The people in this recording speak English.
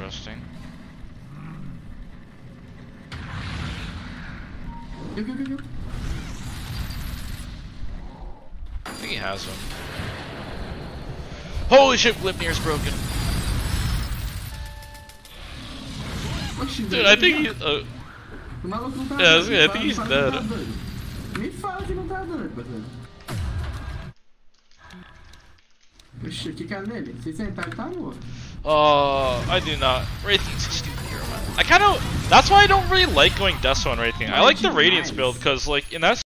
interesting. Go, go, go. I think he has him. Holy shit, Gleipnir's broken. Dude, I think já- he, uh, O maluco não tá Yeah, I was- I think he's fala que não dead. Me fala que não tá doido, parceiro. Oxi, o que que é nele? Se sentar, ele tá uh, I do not. Wraith King's a stupid hero. I kind of, that's why I don't really like going Death on Wraith King. I like the Radiance build, because, like, in that